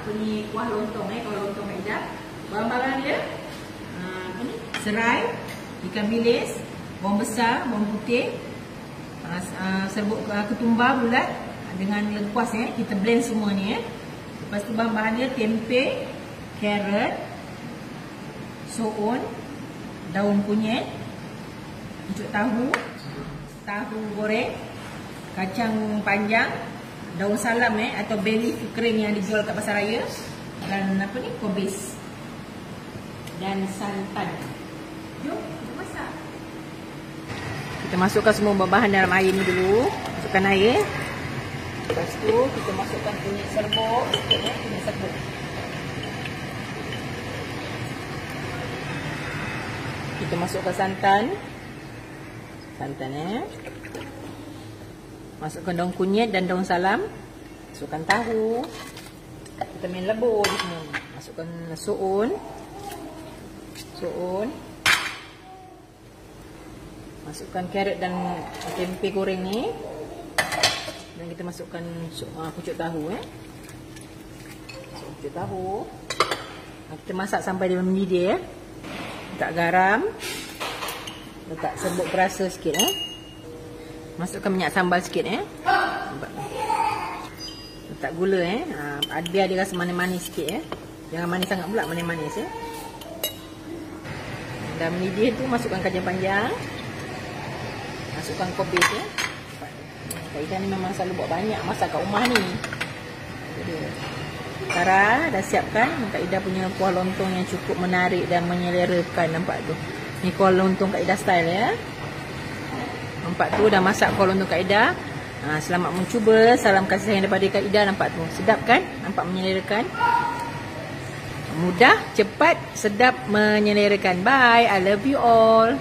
apa ni kuah lontong eh, kuah lontong Maida. Bahan-bahan dia ha, apa ni? Serai, ikan bilis, bawang besar, bawang putih, uh, uh, serbuk ketumbar bulat dengan lengkuas eh. Kita blend semua ni eh. Lepas tu bahan-bahan dia tempe, carrot, soun, daun kunyit, pucuk tahu, tahu goreng, kacang panjang, daun salam eh atau belly kering yang dijual kat pasar raya dan apa ni kobis dan santan. Jom kita masak. Kita masukkan semua bahan dalam air ni dulu. Masukkan air. Lepas tu kita masukkan kunyit serbuk eh, kunyit serbuk. Kita masukkan santan. Santan eh. Masukkan daun kunyit dan daun salam. Masukkan tahu. Kita main lebur di sini. Masukkan suun. Suun. Masukkan carrot dan tempe goreng ni. Dan kita masukkan uh, pucuk tahu eh. Pucuk tahu. Kita masak sampai dia mendidih eh. Letak garam. Letak serbuk perasa sikit eh. Masukkan minyak sambal sikit eh. Letak gula eh. Ha, biar dia rasa manis-manis sikit eh. Jangan manis sangat pula, manis-manis eh. Dah mendidih tu masukkan kacang panjang. Masukkan kopi eh. Kak Ida ni memang selalu buat banyak masak kat rumah ni. Tara dah siapkan Kak Ida punya kuah lontong yang cukup menarik dan menyelerakan nampak tu. Ni kuah lontong Kak Ida style ya. Nampak tu dah masak kuah lontong Kak Ida. Ha, selamat mencuba. Salam kasih sayang daripada Kak Ida. Nampak tu. Sedap kan? Nampak menyelerakan. Mudah, cepat, sedap, menyelerakan. Bye. I love you all.